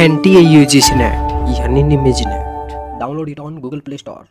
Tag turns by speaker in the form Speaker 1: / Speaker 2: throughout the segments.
Speaker 1: N T A U G net यानी निमेज net download it on Google Play Store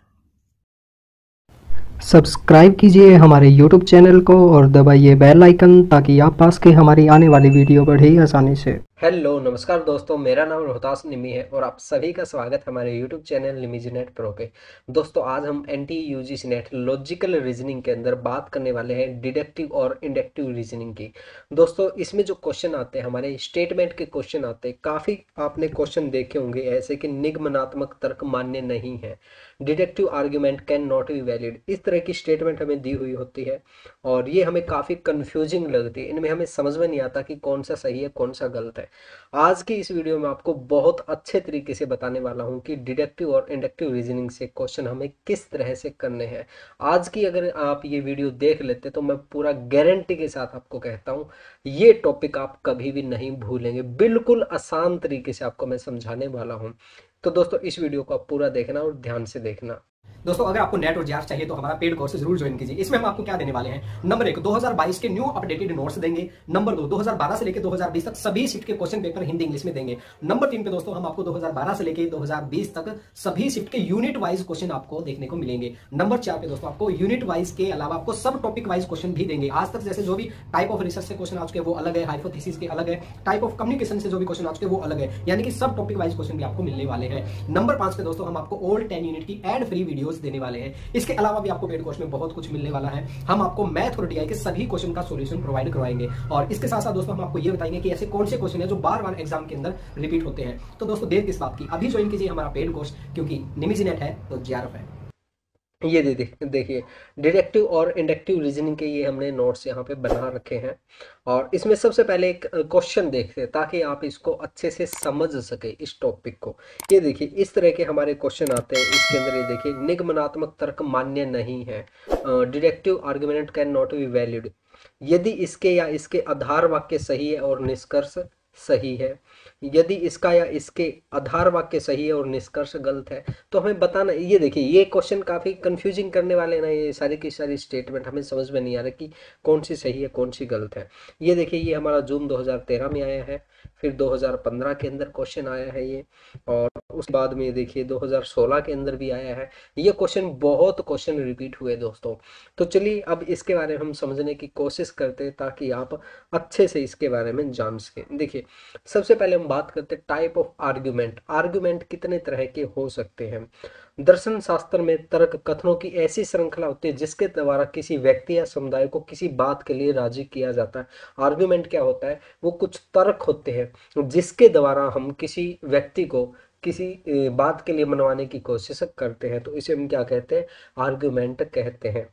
Speaker 2: subscribe कीजिए हमारे YouTube channel को और दबाइए बेल आइकन ताकि आप पास के हमारी आने वाली वीडियो बढ़े आसानी से।
Speaker 1: हेलो, नमस्कार दोस्तों, मेरा नाम रोहतास निमी है और आप सभी का स्वागत है हमारे यूट्यूब चैनल निमीजी नेट प्रो पे। दोस्तों, आज हम N T U G net logical reasoning के अंदर बात करने वाले हैं डिडक्टिव और इंडक्टिव रीजनिंग की। दोस्तों, इसमें जो क्वेश्चन आते हैं, हमारे स्टेटमेंट के क्वेश्चन आते हैं, काफ़ी आपने क्वेश्चन देखे होंगे, ऐसे कि निगमनात्मक तर्क मान्य नहीं है। Deductive argument can not be valid इस तरह की स्टेटमेंट हमें दी हुई होती है और ये हमें काफ़ी कन्फ्यूजिंग लगती है। इनमें हमें समझ में नहीं आता कि कौन सा सही है, कौन सा गलत है। आज की इस वीडियो में आपको बहुत अच्छे तरीके से बताने वाला हूँ कि डिडक्टिव और इंडक्टिव रीजनिंग से क्वेश्चन हमें किस तरह से करने हैं। आज की अगर आप ये वीडियो देख लेते तो मैं पूरा गारंटी के साथ आपको कहता हूँ, ये टॉपिक आप कभी भी नहीं भूलेंगे। बिल्कुल आसान तरीके से आपको मैं समझाने वाला हूँ। तो दोस्तों, इस वीडियो को आप पूरा देखना और ध्यान से देखना।
Speaker 3: दोस्तों, अगर आपको नेट और जीआर चाहिए तो हमारा पेड कोर्स ज़रूर ज्वाइन कीजिए। इसमें हम आपको क्या देने वाले हैं? नंबर एक 2022 के न्यू अपडेटेड नोट्स देंगे। नंबर दो 2012 से लेकर 2020 तक सभी शिफ्ट के क्वेश्चन पेपर हिंदी इंग्लिश में देंगे। नंबर तीन पे दोस्तों, हम आपको 2012 से लेकर 2020 तक सभी शिफ्ट के यूनिट वाइज क्वेश्चन आपको देखने को मिलेंगे। नंबर चार पे दोस्तों, आपको यूनिट वाइज के अलावा आपको सब टॉपिक वाइज क्वेश्चन भी देंगे। आज तक जैसे जो भी टाइप ऑफ़ रिसर्च से क्वेश्चन आ चुके वो अलग है हाइपोथेसिस के अलग है टाइप ऑफ़ कम्युनिकेशन से जो भी क्वेश्चन आ चुके वो अलग है। यानी कि सब टॉपिक वाइज क्वेश्चन भी आपको मिलने वाले हैं। नंबर पाँच पे दोस्तों, हम आपको ओल्ड टेन यूनिट की एड फ्री वीडियोस देने वाले हैं। इसके अलावा भी आपको पेड कोर्स में बहुत कुछ मिलने वाला है। हम आपको मैथ और डीआई के सभी क्वेश्चन का सोल्यूशन प्रोवाइड करवाएँगे। और इसके साथ साथ दोस्तों, हम आपको ये बताएँगे कि ऐसे कौन से क्वेश्चन है जो बार बार एग्ज़ाम के अंदर रिपीट होते हैं। तो दोस्तों, देर किस बात की? अभी ज्वाइन कीजिए हमारा पेड कोर्स क्योंकि निमिजी नेट है तो जी है।
Speaker 1: ये दे देखिए डिडक्टिव और इंडक्टिव रीजनिंग के ये हमने नोट्स यहाँ पे बना रखे हैं। और इसमें सबसे पहले एक क्वेश्चन देखते हैं, ताकि आप इसको अच्छे से समझ सके इस टॉपिक को। ये देखिए, इस तरह के हमारे क्वेश्चन आते हैं। इसके अंदर ये देखिए, निगमनात्मक तर्क मान्य नहीं है। Deductive argument can not be valid यदि इसके या इसके आधार वाक्य सही है और निष्कर्ष सही है यदि इसका या इसके आधार वाक्य सही है और निष्कर्ष गलत है तो हमें बताना, ये देखिए, ये क्वेश्चन काफ़ी कंफ्यूजिंग करने वाले ना, ये सारी की सारी स्टेटमेंट हमें समझ में नहीं आ रहा कि कौन सी सही है, कौन सी गलत है। ये देखिए, ये हमारा जून 2013 में आया है, फिर 2015 के अंदर क्वेश्चन आया है ये, और उस बाद में देखिए 2016 के अंदर भी आया है। ये क्वेश्चन बहुत क्वेश्चन रिपीट हुए दोस्तों। तो चलिए, अब इसके बारे में हम समझने की कोशिश करते हैं ताकि आप अच्छे से इसके बारे में जान सकें। देखिए, सबसे पहले हम बात करते हैं टाइप ऑफ़ आर्ग्यूमेंट आर्ग्यूमेंट कितने तरह के हो सकते हैं? दर्शन शास्त्र में तर्क कथनों की ऐसी श्रृंखला होती है, जिसके द्वारा किसी व्यक्ति या समुदाय को किसी बात के लिए राज़ी किया जाता है। आर्ग्यूमेंट क्या होता है? वो कुछ तर्क होते हैं, जिसके द्वारा हम किसी व्यक्ति को किसी बात के लिए मनवाने की कोशिश करते हैं। तो इसे हम क्या कहते हैं? आर्ग्यूमेंट कहते हैं।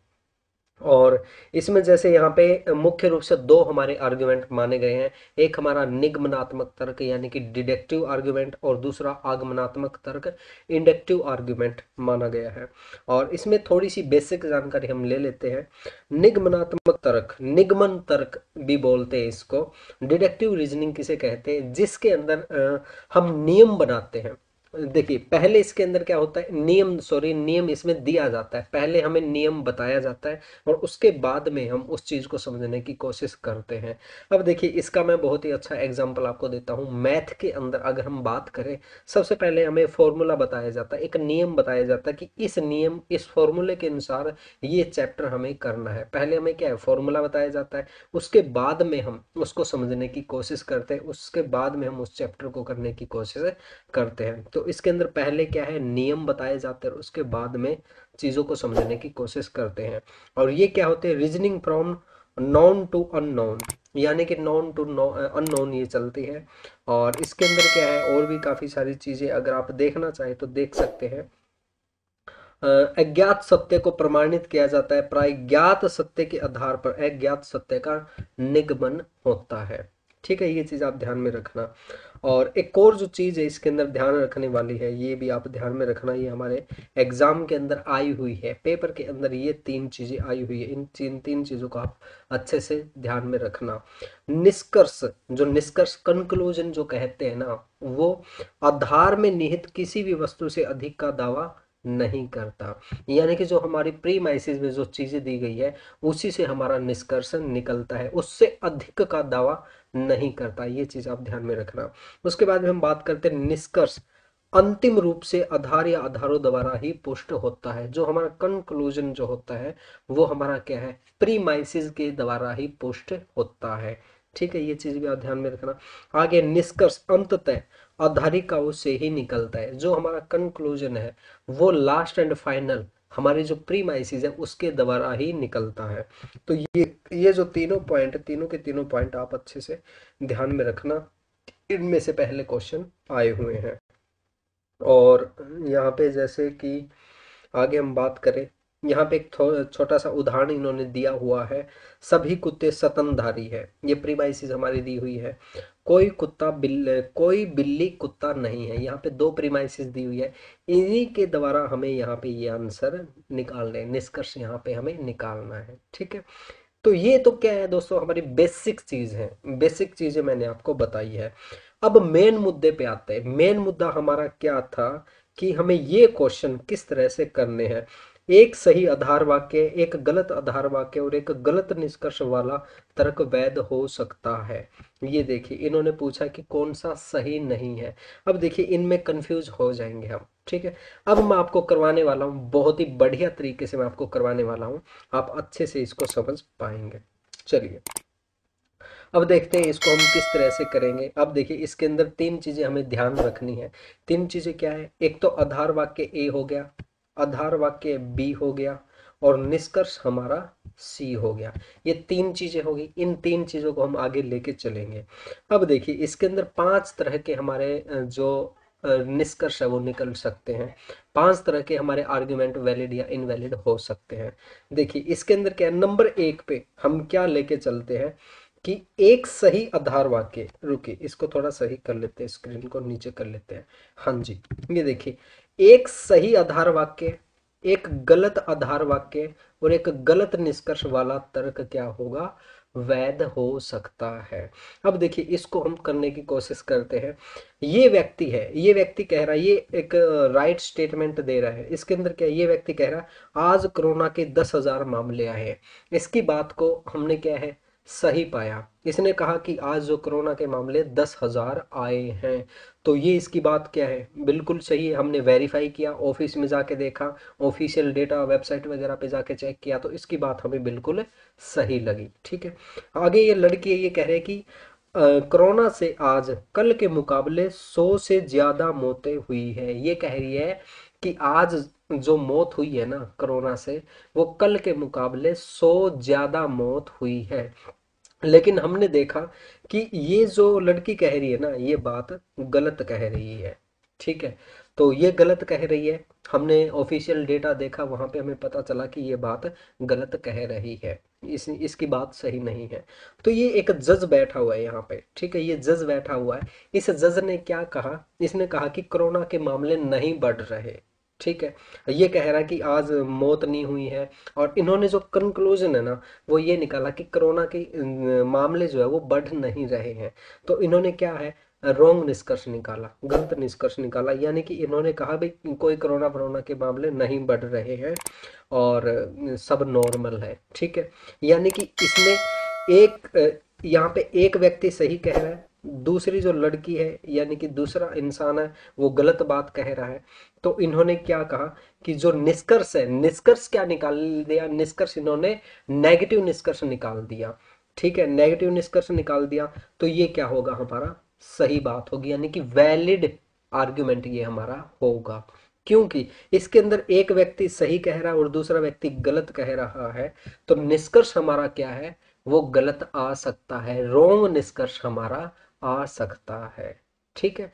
Speaker 1: और इसमें जैसे यहाँ पे मुख्य रूप से दो हमारे आर्ग्यूमेंट माने गए हैं। एक हमारा निगमनात्मक तर्क, यानी कि डिडक्टिव आर्ग्यूमेंट और दूसरा आगमनात्मक तर्क इंडक्टिव आर्ग्यूमेंट माना गया है। और इसमें थोड़ी सी बेसिक जानकारी हम ले लेते हैं। निगमनात्मक तर्क, निगमन तर्क भी बोलते हैं इसको। डिडक्टिव रीजनिंग किसे कहते हैं? जिसके अंदर हम नियम बनाते हैं। देखिए, पहले इसके अंदर क्या होता है? नियम सॉरी नियम इसमें दिया जाता है। पहले हमें नियम बताया जाता है और उसके बाद में हम उस चीज़ को समझने की कोशिश करते हैं। अब देखिए, इसका मैं बहुत ही अच्छा एग्जांपल आपको देता हूँ। मैथ के अंदर अगर हम बात करें, सबसे पहले हमें फॉर्मूला बताया जाता है। एक नियम बताया जाता है कि इस नियम, इस फॉर्मूले के अनुसार ये चैप्टर हमें करना है। पहले हमें क्या है? फॉर्मूला बताया जाता है। उसके बाद में हम उसको समझने की कोशिश करते हैं। उसके बाद में हम उस चैप्टर को करने की कोशिश करते हैं। तो इसके अंदर पहले क्या है, नियम बताए जाते हैं उसके बाद में चीज़ों को समझने की कोशिश करते हैं। और ये क्या होते हैं reasoning from known to unknown यानी कि नॉन टू अननोन ये चलती है। और इसके अंदर क्या है, और भी काफ़ी सारी चीज़ें अगर आप देखना चाहें तो देख सकते हैं। अज्ञात सत्य को प्रमाणित किया जाता है, प्राय ज्ञात सत्य के आधार पर अज्ञात सत्य का निगमन होता है। ठीक है, ये चीज़ आप ध्यान में रखना। और एक और जो चीज़ है, इसके अंदर ध्यान रखने वाली है, ये भी आप ध्यान में रखना, ये हमारे एग्ज़ाम के अंदर आई हुई है पेपर के अंदर ये तीन चीज़ें आई हुई है, इन तीन तीन चीज़ों को आप अच्छे से ध्यान में रखना। निष्कर्ष, जो निष्कर्ष कंक्लूजन जो कहते हैं ना, वो आधार में निहित किसी भी वस्तु से अधिक का दावा नहीं करता। यानी कि जो हमारी प्री माइसिस में जो चीज़ें दी गई है, उसी से हमारा निष्कर्ष निकलता है। उससे अधिक का दावा नहीं करता। ये चीज़ आप ध्यान में रखना। उसके बाद में हम बात करते हैं निष्कर्ष। अंतिम रूप से आधार या आधारों द्वारा ही पुष्ट होता है। जो हमारा कंक्लूजन जो होता है, वो हमारा क्या है? प्रीमाइसिस के द्वारा ही पुष्ट होता है। ठीक है, ये चीज़ भी आप ध्यान में रखना। आगे निष्कर्ष अंततः आधारिकाओं से ही निकलता है। जो हमारा कंक्लूजन है, वो लास्ट एंड फाइनल हमारी जो प्रीमाइसिस है, उसके द्वारा ही निकलता है। तो ये ये जो तीनों पॉइंट तीनों के तीनों पॉइंट आप अच्छे से ध्यान में रखना। इनमें से पहले क्वेश्चन आए हुए हैं। और यहाँ पे जैसे कि आगे हम बात करें यहाँ पे एक छोटा सा उदाहरण इन्होंने दिया हुआ है। सभी कुत्ते सतनधारी है। ये प्रीमाइसिस हमारी दी हुई है। कोई कुत्ता बिल्ली कोई बिल्ली कुत्ता नहीं है। यहाँ पे दो प्रीमाइसिस दी हुई है। इन्हीं के द्वारा हमें यहाँ पे ये आंसर निकालने, निष्कर्ष यहाँ पे हमें निकालना है। ठीक है? तो ये तो क्या है दोस्तों? हमारी बेसिक चीज़ है। बेसिक चीज़ें मैंने आपको बताई है। अब मेन मुद्दे पे आते हैं। मेन मुद्दा हमारा क्या था कि हमें ये क्वेश्चन किस तरह से करने हैं? एक सही आधार वाक्य, एक गलत आधार वाक्य और एक गलत निष्कर्ष वाला तर्क वैध हो सकता है। ये देखिए, इन्होंने पूछा कि कौन सा सही नहीं है। अब देखिए, इनमें कंफ्यूज हो जाएँगे हम, ठीक है? अब मैं आपको करवाने वाला हूँ, बहुत ही बढ़िया तरीके से मैं आपको करवाने वाला हूँ। आप अच्छे से इसको समझ पाएँगे। चलिए, अब देखते हैं इसको हम किस तरह से करेंगे। अब देखिए, इसके अंदर तीन चीज़ें हमें ध्यान रखनी है। तीन चीज़ें क्या है? एक तो आधार वाक्य ए हो गया आधार वाक्य बी हो गया और निष्कर्ष हमारा सी हो गया। ये तीन चीज़ें होगी। इन तीन चीज़ों को हम आगे लेके चलेंगे। अब देखिए, इसके अंदर पाँच तरह के हमारे जो निष्कर्ष है वो निकल सकते हैं। पाँच तरह के हमारे आर्ग्यूमेंट वैलिड या इनवैलिड हो सकते हैं। देखिए, इसके अंदर क्या है? नंबर एक पे हम क्या लेके चलते हैं कि एक सही आधार वाक्य, रुकिए, इसको थोड़ा सही कर लेते हैं स्क्रीन को नीचे कर लेते हैं। हाँ जी, ये देखिए एक सही आधार वाक्य, एक गलत आधार वाक्य और एक गलत निष्कर्ष वाला तर्क क्या होगा? वैध हो सकता है। अब देखिए, इसको हम करने की कोशिश करते हैं। ये व्यक्ति है, ये व्यक्ति कह रहा है, ये एक राइट स्टेटमेंट दे रहा है। इसके अंदर क्या ये व्यक्ति कह रहा है, आज कोरोना के दस हज़ार मामले आए हैं। इसकी बात को हमने क्या है? सही पाया। इसने कहा कि आज जो कोरोना के मामले दस हज़ार आए हैं तो ये इसकी बात क्या है? बिल्कुल सही है, हमने वेरीफाई किया ऑफ़िस में जाके देखा ऑफिशियल डेटा वेबसाइट वगैरह पे जाके चेक किया तो इसकी बात हमें बिल्कुल सही लगी, ठीक है? आगे ये लड़की ये कह रहे कि कोरोना से आज, कल के मुकाबले सौ से ज़्यादा मौतें हुई है। ये कह रही है कि आज जो मौत हुई है ना, कोरोना से, वो कल के मुकाबले सौ ज़्यादा मौत हुई है। लेकिन हमने देखा कि ये जो लड़की कह रही है ना, ये बात गलत कह रही है, ठीक है? तो ये गलत कह रही है। हमने ऑफिशियल डेटा देखा, वहाँ पे हमें पता चला कि ये बात गलत कह रही है। इस, इसकी बात सही नहीं है। तो ये एक जज बैठा हुआ है यहाँ पे, ठीक है? ये जज बैठा हुआ है। इस जज ने क्या कहा? इसने कहा कि कोरोना के मामले नहीं बढ़ रहे। ठीक है? ये कह रहा है कि आज मौत नहीं हुई है और इन्होंने जो कंक्लूजन है ना, वो ये निकाला कि कोरोना के मामले जो है वो बढ़ नहीं रहे हैं। तो इन्होंने क्या है? रोंग निष्कर्ष निकाला, गलत निष्कर्ष निकाला, यानी कि इन्होंने कहा भाई, कोई कोरोना वरोना के मामले नहीं बढ़ रहे हैं और सब नॉर्मल है, ठीक है? यानी कि इसमें एक यहाँ पे एक व्यक्ति सही कह रहा है दूसरी जो लड़की है, यानी कि दूसरा इंसान है, वो गलत बात कह रहा है। तो इन्होंने क्या कहा कि जो निष्कर्ष है, निष्कर्ष क्या निकाल दिया? निष्कर्ष इन्होंने नेगेटिव निष्कर्ष निकाल दिया। ठीक है नेगेटिव निष्कर्ष निकाल दिया तो ये क्या होगा हमारा? सही बात होगी, यानी कि वैलिड आर्ग्यूमेंट ये हमारा होगा। क्योंकि इसके अंदर एक व्यक्ति सही कह रहा है और दूसरा व्यक्ति गलत कह रहा है तो निष्कर्ष हमारा क्या है? वो गलत आ सकता है। रोंग निष्कर्ष हमारा आ सकता है। ठीक है?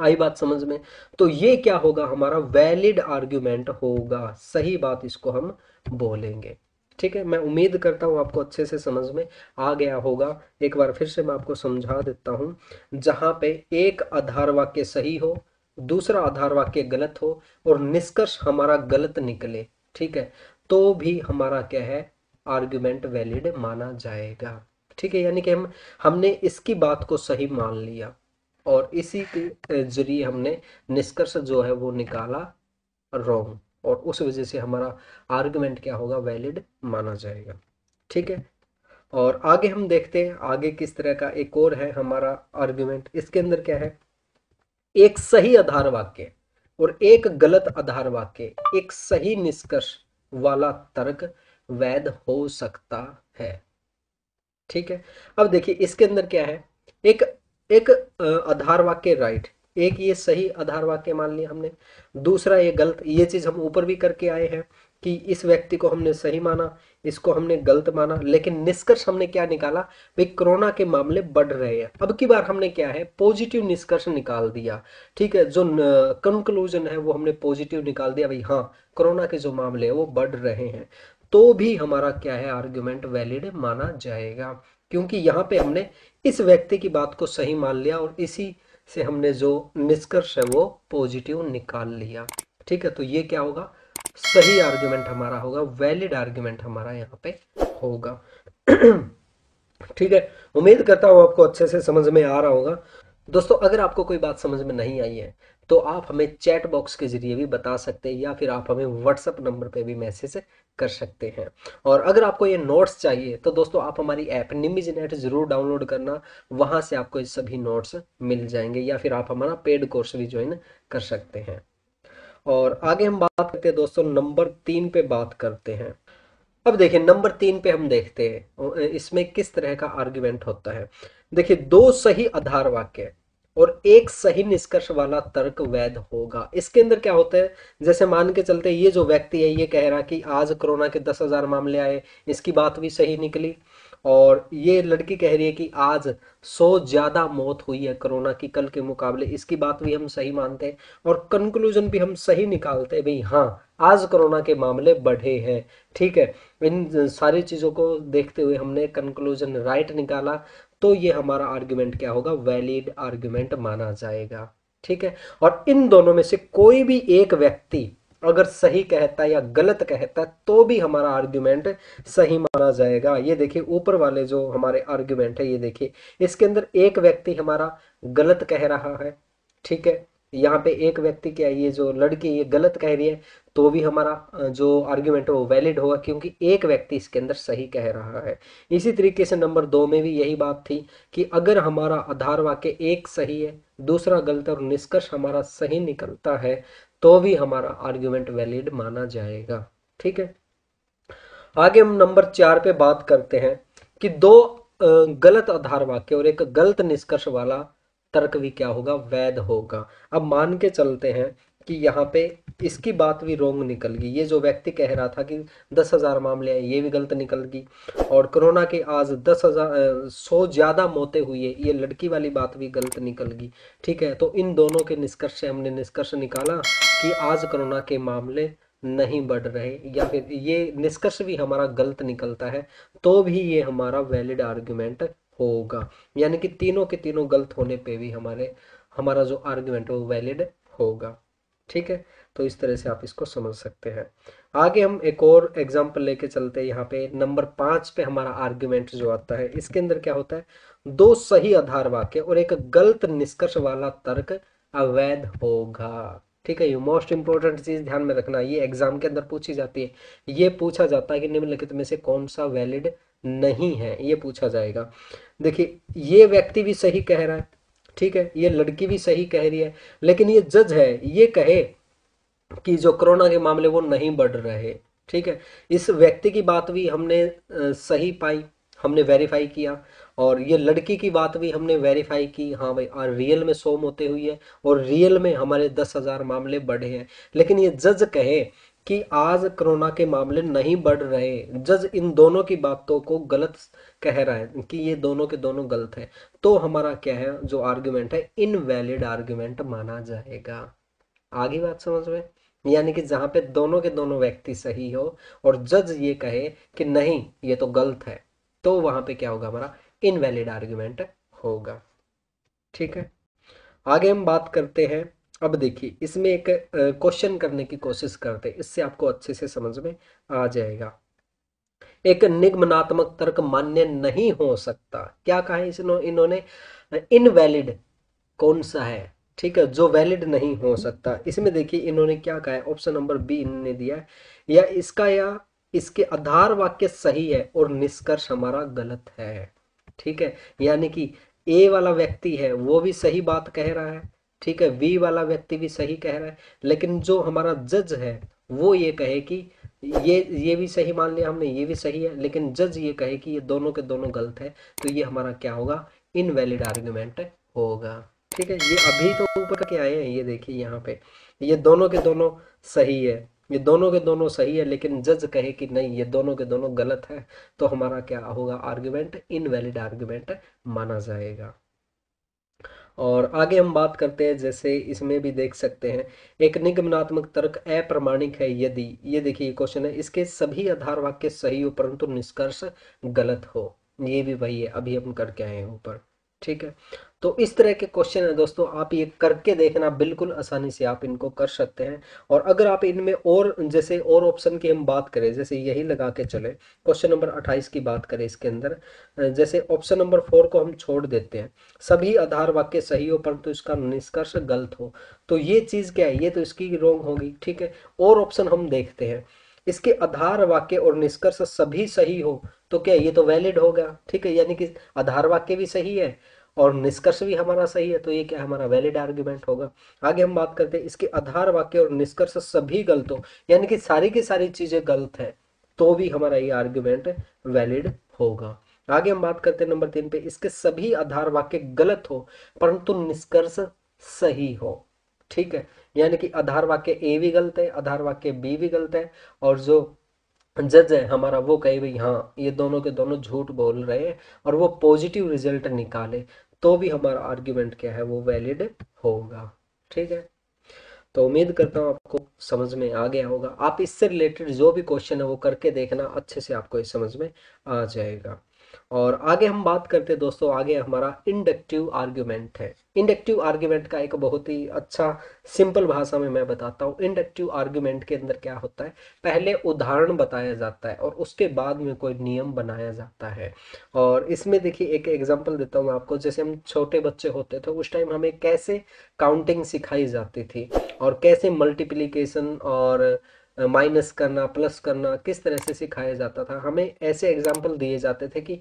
Speaker 1: आई बात समझ में? तो ये क्या होगा? हमारा वैलिड आर्ग्यूमेंट होगा। सही बात इसको हम बोलेंगे। ठीक है? मैं उम्मीद करता हूँ आपको अच्छे से समझ में आ गया होगा। एक बार फिर से मैं आपको समझा देता हूँ। जहाँ पे एक आधार वाक्य सही हो, दूसरा आधार वाक्य गलत हो और निष्कर्ष हमारा गलत निकले, ठीक है? तो भी हमारा क्या है? आर्ग्यूमेंट वैलिड माना जाएगा। ठीक है, यानी कि हम, हमने इसकी बात को सही मान लिया और इसी के ज़रिए हमने निष्कर्ष जो है वो निकाला रॉन्ग और उस वजह से हमारा आर्गुमेंट क्या होगा? वैलिड माना जाएगा। ठीक है? और आगे हम देखते हैं, आगे किस तरह का एक और है हमारा आर्गुमेंट इसके अंदर क्या है? एक सही आधार वाक्य और एक गलत आधार वाक्य, एक सही निष्कर्ष वाला तर्क वैध हो सकता है। ठीक है? अब देखिए, इसके अंदर क्या है? एक एक आधार वाक्य राइट एक ये सही आधार वाक्य मान लिया हमने। दूसरा ये गलत, ये चीज़ हम ऊपर भी करके आए हैं। कि इस व्यक्ति को हमने सही माना, इसको हमने गलत माना, लेकिन निष्कर्ष हमने क्या निकाला? भाई, कोरोना के मामले बढ़ रहे हैं। अब की बार हमने क्या है? पॉजिटिव निष्कर्ष निकाल दिया। ठीक है, जो कंक्लूजन है, वो हमने पॉजिटिव निकाल दिया। भाई हाँ कोरोना के जो मामले हैं, वो बढ़ रहे हैं। तो भी हमारा क्या है? आर्ग्यूमेंट वैलिड माना जाएगा। क्योंकि यहाँ पे हमने इस व्यक्ति की बात को सही मान लिया और इसी से हमने जो निष्कर्ष है, वो पॉजिटिव निकाल लिया। ठीक है तो ये क्या होगा? सही आर्ग्यूमेंट हमारा होगा वैलिड आर्ग्यूमेंट हमारा यहाँ पे होगा। ठीक है, उम्मीद करता हूँ आपको अच्छे से समझ में आ रहा होगा। दोस्तों, अगर आपको कोई बात समझ में नहीं आई है तो आप हमें चैट बॉक्स के ज़रिए भी बता सकते हैं, या फिर आप हमें व्हाट्सएप नंबर पे भी मैसेज कर सकते हैं। और अगर आपको ये नोट्स चाहिए तो दोस्तों, आप हमारी ऐप निमिज नेट ज़रूर डाउनलोड करना। वहाँ से आपको ये सभी नोट्स मिल जाएँगे, या फिर आप हमारा पेड कोर्स भी ज्वाइन कर सकते हैं। और आगे हम बात करते हैं दोस्तों, नंबर तीन पे बात करते हैं। अब देखिए, नंबर तीन पे हम देखते हैं इसमें किस तरह का आर्ग्यूमेंट होता है। देखिए, दो सही आधार वाक्य और एक सही निष्कर्ष वाला तर्क वैध होगा। इसके अंदर क्या होता है? जैसे मान के चलते ये जो व्यक्ति है, ये कह रहा कि आज कोरोना के दस हज़ार मामले आए, इसकी बात भी सही निकली। और ये लड़की कह रही है कि आज सौ ज़्यादा मौत हुई है कोरोना की कल के मुकाबले। इसकी बात भी हम सही मानते हैं और कंक्लूजन भी हम सही निकालते हैं भाई हाँ आज कोरोना के मामले बढ़े हैं। ठीक है, इन सारी चीज़ों को देखते हुए हमने कंक्लूजन राइट निकाला तो ये हमारा आर्ग्यूमेंट क्या होगा? वैलिड आर्ग्यूमेंट माना जाएगा। ठीक है, और इन दोनों में से कोई भी एक व्यक्ति अगर सही कहता है या गलत कहता है तो भी हमारा आर्ग्यूमेंट सही माना जाएगा। ये देखिए, ऊपर वाले जो हमारे आर्ग्यूमेंट है, ये देखिए, इसके अंदर एक व्यक्ति हमारा गलत कह रहा है, ठीक है? यहाँ पे एक व्यक्ति क्या ये जो लड़की ये गलत कह रही है तो भी हमारा जो आर्ग्यूमेंट है वो वैलिड होगा, क्योंकि एक व्यक्ति इसके अंदर सही कह रहा है। इसी तरीके से नंबर दो में भी यही बात थी कि अगर हमारा आधार वाक्य एक सही है, दूसरा गलत और निष्कर्ष हमारा सही निकलता है तो भी हमारा आर्ग्यूमेंट वैलिड माना जाएगा। ठीक है? आगे हम नंबर चार पे बात करते हैं कि दो गलत आधार वाक्य और एक गलत निष्कर्ष वाला तर्क भी क्या होगा? वैध होगा। अब मान के चलते हैं कि यहाँ पे इसकी बात भी रोंग निकल गई। ये जो व्यक्ति कह रहा था कि दस हज़ार मामले हैं, ये भी गलत निकल गई। और कोरोना के आज दस हज़ार सौ ज़्यादा मौतें हुई है, ये लड़की वाली बात भी गलत निकल गई। ठीक है तो इन दोनों के निष्कर्ष से हमने निष्कर्ष निकाला कि आज कोरोना के मामले नहीं बढ़ रहे, या फिर ये निष्कर्ष भी हमारा गलत निकलता है तो भी ये हमारा वैलिड आर्ग्यूमेंट होगा। यानी कि तीनों के तीनों गलत होने पे भी हमारे, हमारा जो आर्ग्यूमेंट है वो वैलिड होगा। ठीक है? तो इस तरह से आप इसको समझ सकते हैं। आगे हम एक और एग्ज़ाम्पल लेके चलते हैं। यहाँ पे नंबर पाँच पे हमारा आर्ग्यूमेंट जो आता है, इसके अंदर क्या होता है? दो सही आधार वाक्य और एक गलत निष्कर्ष वाला तर्क अवैध होगा। ठीक है? ये मोस्ट इंपॉर्टेंट चीज़ ध्यान में रखना, ये एग्ज़ाम के अंदर पूछी जाती है। ये पूछा जाता है कि निम्नलिखित में से कौन सा वैलिड नहीं है, ये पूछा जाएगा। देखिए, ये व्यक्ति भी सही कह रहा है, ठीक है? ये लड़की भी सही कह रही है, लेकिन ये जज है, ये कहे कि जो कोरोना के मामले वो नहीं बढ़ रहे, ठीक है? इस व्यक्ति की बात भी हमने सही पाई, हमने वेरीफाई किया, और ये लड़की की बात भी हमने वेरीफाई की। हाँ भाई, और रियल में सोम होते हुई है और रियल में हमारे दस हज़ार मामले बढ़े हैं, लेकिन ये जज कहे कि आज कोरोना के मामले नहीं बढ़ रहे जज इन दोनों की बातों को गलत कह रहा है कि ये दोनों के दोनों गलत है। तो हमारा क्या है? जो आर्ग्यूमेंट है इनवैलिड आर्ग्यूमेंट माना जाएगा। आगे बात समझ में? यानी कि जहाँ पे दोनों के दोनों व्यक्ति सही हो और जज ये कहे कि नहीं, ये तो गलत है तो वहाँ पे क्या होगा हमारा? इनवैलिड आर्ग्यूमेंट होगा। ठीक है? आगे हम बात करते हैं। अब देखिए, इसमें एक क्वेश्चन करने की कोशिश करते हैं। इससे आपको अच्छे से समझ में आ जाएगा। एक निगमनात्मक तर्क मान्य नहीं हो सकता। क्या कहा है इन्होंने? इनवैलिड कौन सा है? ठीक है, जो वैलिड नहीं हो सकता। इसमें देखिए, इन्होंने क्या कहा है? ऑप्शन नंबर बी इन्होंने दिया है। या इसका या इसके आधार वाक्य सही है और निष्कर्ष हमारा गलत है। ठीक है, यानी कि ए वाला व्यक्ति है, वो भी सही बात कह रहा है। ठीक है, वी वाला व्यक्ति भी सही कह रहा है, लेकिन जो हमारा जज है, वो ये कहे कि ये ये भी सही मान लिया हमने, ये भी सही है, लेकिन जज ये कहे कि ये दोनों के दोनों गलत है तो ये हमारा क्या होगा? इनवैलिड आर्ग्यूमेंट होगा। ठीक है, ये अभी तो ऊपर के आए हैं, ये देखिए यहाँ पे। ये दोनों के दोनों सही है, ये दोनों के दोनों सही है, लेकिन जज कहे कि नहीं, ये दोनों के दोनों गलत है तो हमारा क्या होगा? आर्ग्यूमेंट इनवैलिड आर्ग्यूमेंट माना जाएगा। और आगे हम बात करते हैं, जैसे इसमें भी देख सकते हैं, एक निगमनात्मक तर्क अप्रमाणिक है यदि, ये देखिए क्वेश्चन है, इसके सभी आधार वाक्य सही हो परंतु निष्कर्ष गलत हो। ये भी वही है, अभी हम करके आए हैं ऊपर। ठीक है। तो इस तरह के क्वेश्चन है दोस्तों, आप ये करके देखना, बिल्कुल आसानी से आप इनको कर सकते हैं। और अगर आप इनमें और, जैसे और ऑप्शन की हम बात करें, जैसे यही लगा के चले क्वेश्चन नंबर 28 की बात करें इसके अंदर जैसे ऑप्शन नंबर फोर को हम छोड़ देते हैं। सभी आधार वाक्य सही हो, परंतु तो इसका निष्कर्ष गलत हो। तो ये चीज़ क्या है? ये तो इसकी रोंग होगी, ठीक है? और ऑप्शन हम देखते हैं। इसके आधार वाक्य और निष्कर्ष सभी सही हो तो क्या ये तो वैलिड होगा ठीक है, यानी कि आधार वाक्य भी सही है और निष्कर्ष भी हमारा सही है तो ये क्या हमारा वैलिड आर्ग्यूमेंट होगा? आगे हम बात करते हैं, इसके आधार वाक्य और निष्कर्ष सभी गलत हो, यानी कि सारी की सारी चीज़ें गलत है तो भी हमारा ये आर्ग्यूमेंट वैलिड होगा। आगे हम बात करते हैं नंबर तीन पे, इसके सभी आधार वाक्य गलत हो, परंतु निष्कर्ष सही हो, ठीक है? यानी कि आधार वाक्य ए भी गलत है, आधार वाक्य बी भी गलत है, और जो जज है, हमारा वो कहे भाई हाँ ये दोनों के दोनों झूठ बोल रहे हैं और वो पॉजिटिव रिज़ल्ट निकाले तो भी हमारा आर्ग्यूमेंट क्या है, वो वैलिड होगा। ठीक है? तो उम्मीद करता हूँ आपको समझ में आ गया होगा। आप इससे रिलेटेड जो भी क्वेश्चन है, वो करके देखना, अच्छे से आपको इस समझ में आ जाएगा। और आगे हम बात करते हैं दोस्तों, आगे हमारा इंडक्टिव आर्ग्यूमेंट है। इंडक्टिव आर्ग्यूमेंट का एक बहुत ही अच्छा सिंपल भाषा में मैं बताता हूँ। इंडक्टिव आर्ग्यूमेंट के अंदर क्या होता है? पहले उदाहरण बताया जाता है और उसके बाद में कोई नियम बनाया जाता है। और इसमें देखिए, एक एग्जांपल देता हूँ आपको। जैसे हम छोटे बच्चे होते थे, उस टाइम हमें कैसे काउंटिंग सिखाई जाती थी और कैसे मल्टीप्लीकेशन और माइनस करना, प्लस करना, किस तरह से सिखाया जाता था? हमें ऐसे एग्ज़ाम्पल दिए जाते थे कि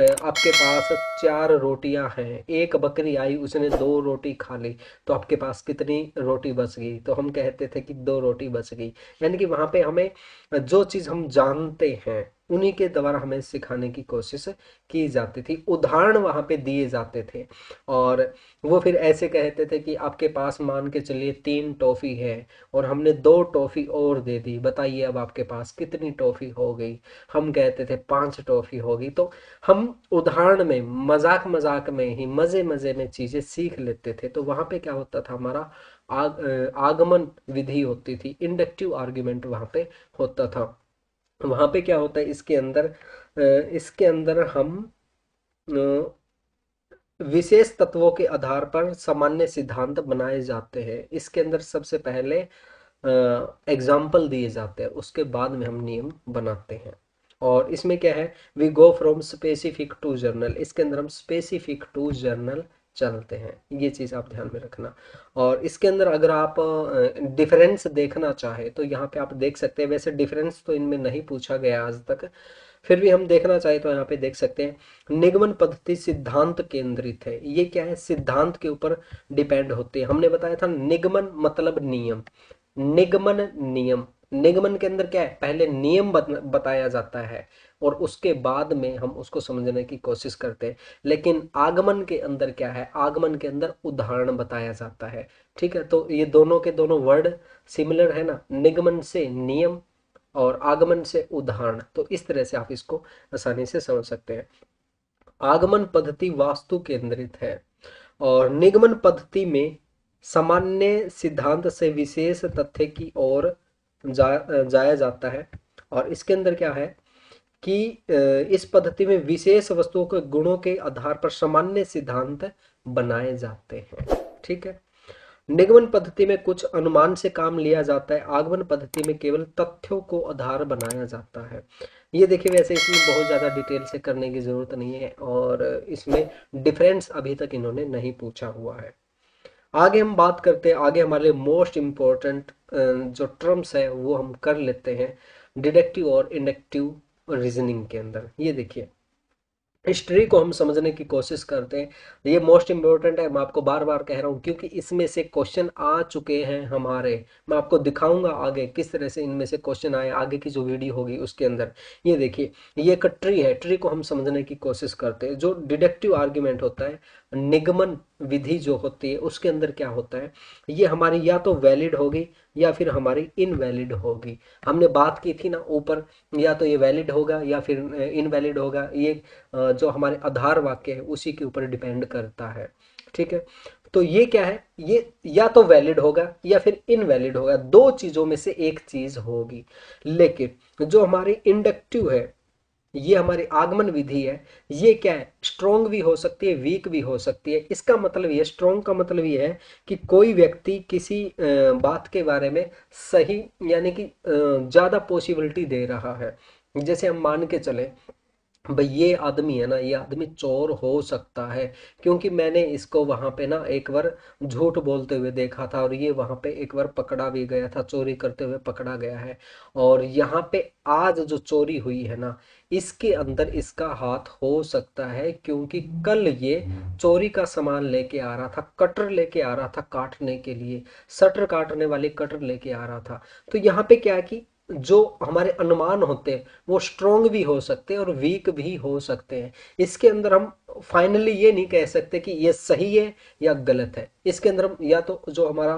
Speaker 1: आपके पास चार रोटियाँ हैं, एक बकरी आई, उसने दो रोटी खा ली तो आपके पास कितनी रोटी बच गई? तो हम कहते थे कि दो रोटी बच गई। यानी कि वहाँ पे हमें जो चीज़ हम जानते हैं उन्हीं के द्वारा हमें सिखाने की कोशिश की जाती थी। उदाहरण वहाँ पे दिए जाते थे और वो फिर ऐसे कहते थे कि आपके पास मान के चलिए तीन टॉफ़ी है और हमने दो टॉफ़ी और दे दी। बताइए अब आपके पास कितनी टॉफ़ी हो गई? हम कहते थे पाँच टॉफ़ी होगी। तो हम उदाहरण में मज़ाक मज़ाक में ही मज़े मज़े में चीज़ें सीख लेते थे। तो वहाँ पे क्या होता था? हमारा आग, आगमन विधि होती थी इंडक्टिव आर्ग्यूमेंट वहाँ पे होता था। वहाँ पे क्या होता है, इसके अंदर इसके अंदर हम विशेष तत्वों के आधार पर सामान्य सिद्धांत बनाए जाते हैं। इसके अंदर सबसे पहले एग्ज़ाम्पल दिए जाते हैं, उसके बाद में हम नियम बनाते हैं। और इसमें क्या है we go from specific to general इसके अंदर हम स्पेसिफिक टू जर्नल चलते हैं, ये चीज़ आप ध्यान में रखना। और इसके अंदर अगर आप डिफरेंस देखना चाहे तो यहाँ पे आप देख सकते हैं, वैसे डिफरेंस तो इनमें नहीं पूछा गया आज तक, फिर भी हम देखना चाहे तो यहाँ पे देख सकते हैं, निगमन पद्धति सिद्धांत केंद्रित है। ये क्या है? सिद्धांत के ऊपर डिपेंड होते हैं। हमने बताया था निगमन मतलब नियम। निगमन नियम। निगमन के अंदर क्या है? पहले नियम बताया जाता है। और उसके बाद में हम उसको समझने की कोशिश करते हैं। लेकिन आगमन के अंदर क्या है? आगमन के अंदर उदाहरण बताया जाता है। ठीक है तो ये दोनों के दोनों वर्ड सिमिलर है ना? निगमन से नियम और आगमन से उदाहरण। तो इस तरह से आप इसको आसानी से समझ सकते हैं। आगमन पद्धति वास्तु केंद्रित है और निगमन पद्धति में सामान्य सिद्धांत से विशेष तथ्य की ओर जा, जाया जाता है। और इसके अंदर क्या है? कि इस पद्धति में विशेष वस्तुओं के गुणों के आधार पर सामान्य सिद्धांत बनाए जाते हैं, ठीक है? निगमन पद्धति में कुछ अनुमान से काम लिया जाता है, आगमन पद्धति में केवल तथ्यों को आधार बनाया जाता है। ये देखिए, वैसे इसमें बहुत ज़्यादा डिटेल से करने की ज़रूरत नहीं है और इसमें डिफरेंस अभी तक इन्होंने नहीं पूछा हुआ है। आगे हम बात करते हैं, आगे हमारे मोस्ट इम्पोर्टेंट जो टर्म्स है, वो हम कर लेते हैं डिडक्टिव और इंडक्टिव रीजनिंग के अंदर। ये देखिए हिस्ट्री को हम समझने की कोशिश करते हैं। ये मोस्ट इम्पोर्टेंट है मैं आपको बार बार कह रहा हूँ क्योंकि इसमें से क्वेश्चन आ चुके हैं हमारे। मैं आपको दिखाऊँगा आगे किस तरह से इनमें से क्वेश्चन आए आगे की जो वीडियो होगी उसके अंदर। ये देखिए ये एक ट्री है ट्री को हम समझने की कोशिश करते हैं। जो डिडक्टिव आर्ग्यूमेंट होता है निगमन विधि जो होती है, उसके अंदर क्या होता है? ये हमारी या तो वैलिड होगी या फिर हमारी इनवैलिड होगी। हमने बात की थी ना ऊपर, या तो ये वैलिड होगा या फिर इनवैलिड होगा, ये जो हमारे आधार वाक्य है, उसी के ऊपर डिपेंड करता है। ठीक है? तो ये क्या है? ये या तो वैलिड होगा या फिर इनवैलिड होगा, दो चीज़ों में से एक चीज़ होगी। लेकिन जो हमारी इंडक्टिव है ये हमारी आगमन विधि है। ये क्या है? स्ट्रोंग भी हो सकती है वीक भी हो सकती है। इसका मतलब ये स्ट्रोंग का मतलब ये है कि कोई व्यक्ति किसी बात के बारे में सही, यानी कि ज़्यादा पॉसिबिलिटी दे रहा है। जैसे हम मान के चले, भाई ये आदमी है ना, ये आदमी चोर हो सकता है, क्योंकि मैंने इसको वहाँ पे ना एक बार झूठ बोलते हुए देखा था और ये वहाँ पे एक बार पकड़ा भी गया था, चोरी करते हुए पकड़ा गया है। और यहाँ पे आज जो चोरी हुई है ना इसके अंदर इसका हाथ हो सकता है, क्योंकि कल ये चोरी का सामान लेके आ रहा था, कटर लेके आ रहा था काटने के लिए, सटर काटने वाली कटर लेके आ रहा था। तो यहाँ पे क्या कि जो हमारे अनुमान होते हैं, वो स्ट्रोंग भी हो सकते हैं और वीक भी हो सकते हैं। इसके अंदर हम फाइनली ये नहीं कह सकते कि ये सही है या गलत है। इसके अंदर हम या तो जो हमारा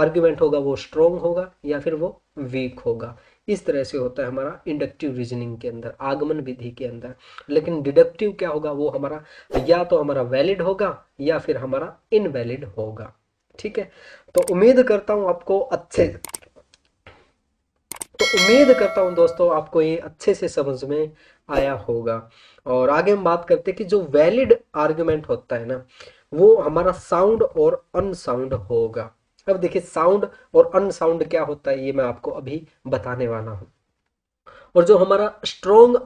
Speaker 1: आर्ग्यूमेंट होगा वो स्ट्रोंग होगा या फिर वो वीक होगा। इस तरह से होता है हमारा इंडक्टिव रीजनिंग के अंदर, आगमन विधि के अंदर। लेकिन डिडक्टिव क्या होगा? वो हमारा या तो हमारा वैलिड होगा या फिर हमारा इनवैलिड होगा। ठीक है? तो उम्मीद करता हूँ आपको अच्छे तो उम्मीद करता हूँ दोस्तों आपको ये अच्छे से समझ में आया होगा। और आगे हम बात करते हैं कि जो वैलिड आर्ग्यूमेंट होता है ना, वो हमारा साउंड और अनसाउंड होगा। अब देखिए साउंड और अनसाउंड क्या होता है, ये मैं आपको अभी बताने वाला हूँ। और जो हमारा स्ट्रोंग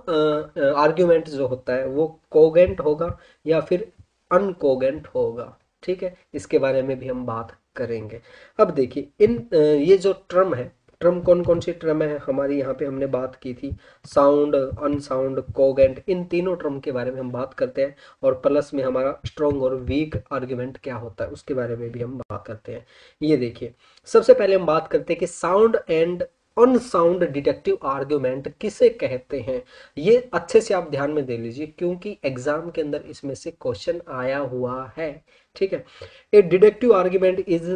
Speaker 1: आर्ग्यूमेंट जो होता है, वो कोगेंट होगा या फिर अनकोगेंट होगा, ठीक है? इसके बारे में भी हम बात करेंगे। अब देखिए, इन ये जो टर्म है ट्रम कौन कौन सी ट्रम है? हमारी यहाँ पे हमने बात की थी। साउंड, अनसाउंड, कोगेंट, इन तीनों ट्रम के बारे में हम बात करते हैं और प्लस में हमारा स्ट्रॉन्ग और वीक आर्ग्यूमेंट क्या होता है, उसके बारे में भी हम बात करते हैं। ये देखिए, सबसे पहले हम बात करते हैं कि sound and unsound deductive argument किसे कहते हैं। ये अच्छे से आप ध्यान में दे लीजिए, क्योंकि एग्ज़ाम के अंदर इसमें से क्वेश्चन आया हुआ है, ठीक है? A deductive argument is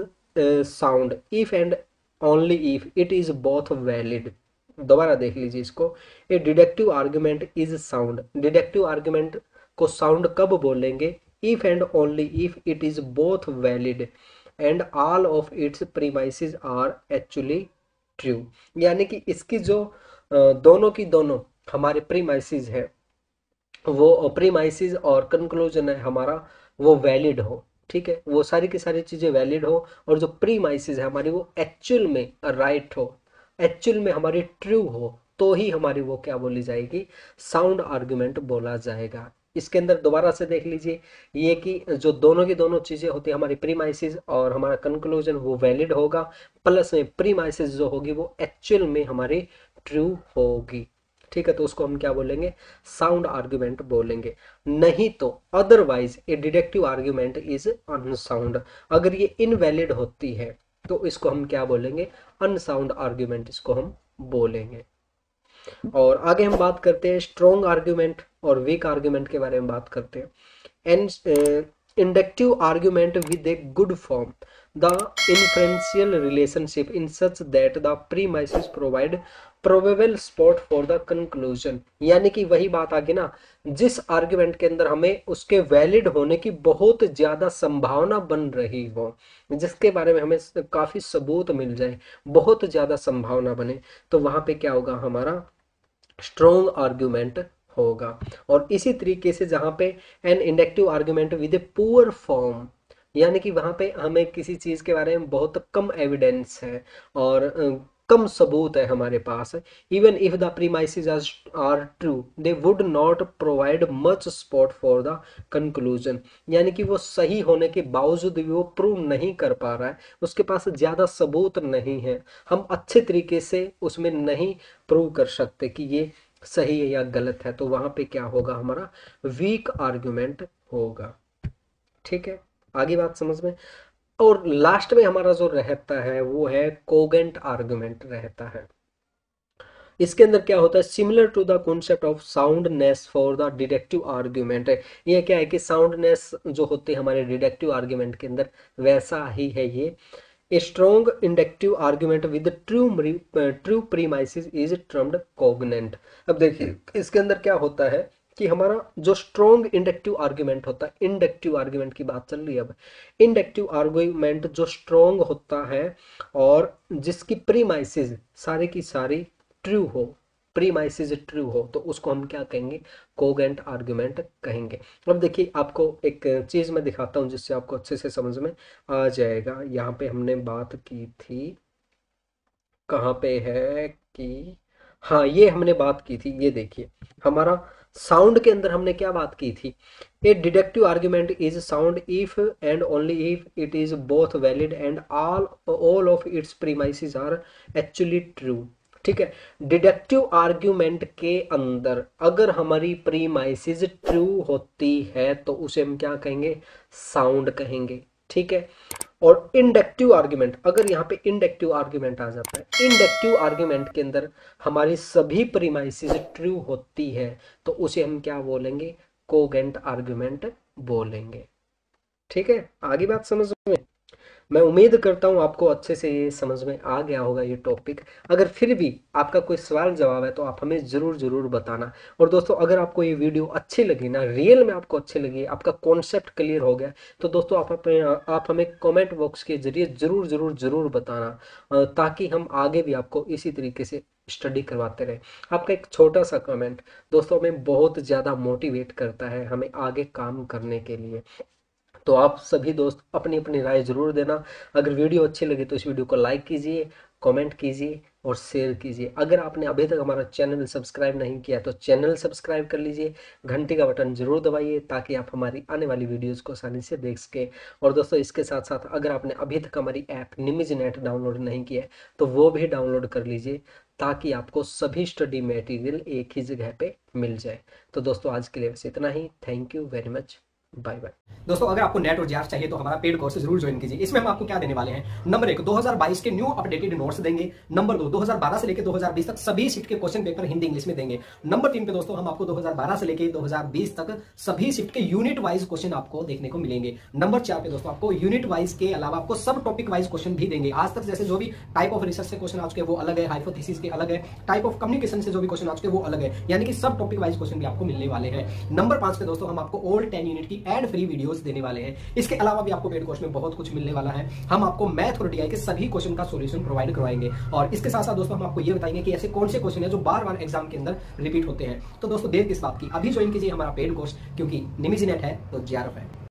Speaker 1: sound. If and only if it is both valid दोबारा देख लीजिए इसको। A deductive argument is sound deductive argument को साउंड कब बोलेंगे? If and only if it is both valid and all of its premises are actually true यानी कि इसकी जो दोनों की दोनों हमारे प्रीमाइसिस है, वो प्रीमाइसिस और कंक्लूजन है हमारा, वो वैलिड हो। ठीक है? वो सारी की सारी चीज़ें वैलिड हो और जो प्री माइसिस है हमारी, वो एक्चुअल में राइट हो। एक्चुअल में हमारी ट्रू हो तो ही हमारी वो क्या बोली जाएगी? साउंड आर्ग्यूमेंट बोला जाएगा। इसके अंदर दोबारा से देख लीजिए, ये कि जो दोनों की दोनों चीज़ें होती है, हमारी प्रीमाइसिस और हमारा कंक्लूजन वो वैलिड होगा। प्लस में प्रीमाइसिस जो होगी, वो एक्चुअल में हमारी ट्रू होगी। ठीक है तो उसको हम क्या बोलेंगे? साउंड आर्ग्यूमेंट बोलेंगे। नहीं तो otherwise a deductive argument is unsound अगर ये इनवैलिड होती है तो इसको हम क्या बोलेंगे? अनसाउंड आर्ग्यूमेंट इसको हम बोलेंगे। और आगे हम बात करते हैं स्ट्रॉन्ग आर्ग्यूमेंट और वीक आर्ग्यूमेंट के बारे में बात करते हैं। And inductive argument with a good form the inferential relationship in such that the premises provide probable support for the conclusion यानी कि वही बात आ गई ना, जिस आर्ग्यूमेंट के अंदर हमें उसके वैलिड होने की बहुत ज़्यादा संभावना बन रही हो, जिसके बारे में हमें काफ़ी सबूत मिल जाए, बहुत ज़्यादा संभावना बने तो वहाँ पे क्या होगा? हमारा स्ट्रोंग आर्ग्यूमेंट होगा। और इसी तरीके से जहाँ पे an inductive argument with a poor form यानी कि वहाँ पे हमें किसी चीज़ के बारे में बहुत कम एविडेंस है, और कम सबूत है हमारे पास। Even if the premises are true they would not provide much support for the conclusion यानी कि वो सही होने के बावजूद भी वो प्रूव नहीं कर पा रहा है। उसके पास ज़्यादा सबूत नहीं है। हम अच्छे तरीके से उसमें नहीं प्रूव कर सकते कि ये सही है या गलत है। तो वहाँ पे क्या होगा? हमारा वीक आर्ग्यूमेंट होगा। ठीक है? आगे बात समझ में? और लास्ट में हमारा जो रहता है वो है कोगेंट आर्गुमेंट रहता है। इसके अंदर क्या होता है? Similar to the concept of soundness for the deductive argument है ये क्या है कि साउंडनेस जो होते हैं हमारे डिडक्टिव आर्ग्यूमेंट के अंदर वैसा ही है ये। A strong inductive argument with true true premises is termed cogent अब देखिए इसके अंदर क्या होता है? कि हमारा जो स्ट्रॉन्ग इंडक्टिव आर्ग्यूमेंट होता है इंडक्टिव आर्ग्यूमेंट की बात चल रही है अब। इंडक्टिव आर्ग्यूमेंट जो स्ट्रॉन्ग होता है और जिसकी प्रीमाइसिस सारी की सारी ट्रू हो प्रीमाइसिस ट्रू हो तो उसको हम क्या कहेंगे? कोगेंट आर्ग्यूमेंट कहेंगे। अब देखिए, आपको एक चीज़ मैं दिखाता हूँ जिससे आपको अच्छे से समझ में आ जाएगा। यहाँ पे हमने बात की थी, कहाँ पे है कि हाँ ये हमने बात की थी, ये देखिए। हमारा साउंड के अंदर हमने क्या बात की थी? A deductive argument is sound if and only if it is both valid and all all of its premises are actually true ठीक है? डिडक्टिव आर्ग्यूमेंट के अंदर अगर हमारी प्रीमाइसिस ट्रू होती है तो उसे हम क्या कहेंगे? साउंड कहेंगे। ठीक है? और इंडक्टिव आर्ग्यूमेंट अगर यहाँ पे इंडक्टिव आर्ग्यूमेंट आ जाता है इंडक्टिव आर्ग्यूमेंट के अंदर हमारी सभी प्रीमाइसिस ट्रू होती है तो उसे हम क्या बोलेंगे? कोगेंट आर्ग्यूमेंट बोलेंगे। ठीक है? आगे बात समझ में? मैं उम्मीद करता हूँ आपको अच्छे से ये समझ में आ गया होगा ये टॉपिक अगर फिर भी आपका कोई सवाल जवाब है तो आप हमें ज़रूर ज़रूर बताना। और दोस्तों, अगर आपको ये वीडियो अच्छी लगी ना रियल में आपको अच्छी लगी, आपका कॉन्सेप्ट क्लियर हो गया तो दोस्तों, आप अपने, आप हमें कॉमेंट बॉक्स के ज़रिए ज़रूर ज़रूर ज़रूर बताना ताकि हम आगे भी आपको इसी तरीके से स्टडी करवाते रहे। आपका एक छोटा सा कमेंट दोस्तों, हमें बहुत ज़्यादा मोटिवेट करता है हमें आगे काम करने के लिए। तो आप सभी दोस्त अपनी अपनी राय ज़रूर देना। अगर वीडियो अच्छी लगी तो इस वीडियो को लाइक कीजिए, कमेंट कीजिए और शेयर कीजिए। अगर आपने अभी तक हमारा चैनल सब्सक्राइब नहीं किया तो चैनल सब्सक्राइब कर लीजिए, घंटी का बटन ज़रूर दबाइए ताकि आप हमारी आने वाली वीडियोस को आसानी से देख सकें। और दोस्तों, इसके साथ साथ अगर आपने अभी तक हमारी ऐप निमिज नेट डाउनलोड नहीं किया तो वो भी डाउनलोड कर लीजिए ताकि आपको सभी स्टडी मटेरियल एक ही जगह पे मिल जाए। तो दोस्तों, आज के लिए बस इतना ही। Thank you very much. Bye bye
Speaker 3: दोस्तों, अगर आपको नेट और जीआर चाहिए तो हमारा पेड कोर्स ज़रूर ज्वाइन कीजिए। इसमें हम आपको क्या देने वाले हैं? नंबर एक 2022 के न्यू अपडेटेड नोट्स देंगे। नंबर दो 2012 से लेकर 2020 तक सभी शिफ्ट के क्वेश्चन पेपर हिंदी इंग्लिश में देंगे। नंबर तीन पे दोस्तों, हम आपको 2012 से लेकर 2020 तक सभी शिफ्ट के यूनिट वाइज क्वेश्चन आपको देखने को मिलेंगे। नंबर चार पे दोस्तों, आपको यूनिट वाइज के अलावा आपको सब टॉपिक वाइज क्वेश्चन भी देंगे। आज तक जैसे जो भी टाइप ऑफ़ रिसर्च से क्वेश्चन आ चुके वो अलग है। हाइपोथेसिस के अलग है। टाइप ऑफ़ कम्युनिकेशन से जो भी क्वेश्चन आ चुके वो अलग है। यानी कि सब टॉपिक वाइज क्वेश्चन भी आपको मिलने वाले हैं। नंबर पाँच पे दोस्तों, हम आपको ओल्ड टेन यूनिट की एड फ्री वीडियो देने वाले हैं। इसके अलावा भी आपको पेड कोर्स में बहुत कुछ मिलने वाला है। हम आपको मैथ और डीआई के सभी क्वेश्चन का सोल्यूशन प्रोवाइड करवाएँगे। और इसके साथ साथ दोस्तों, हम आपको ये बताएँगे कि ऐसे कौन से क्वेश्चन है जो बार बार एग्ज़ाम के अंदर रिपीट होते हैं। तो दोस्तों, देर किस बात की? अभी ज्वाइन कीजिए हमारा पेड कोर्स क्योंकि निमिजी नेट है तो जीआरएफ है।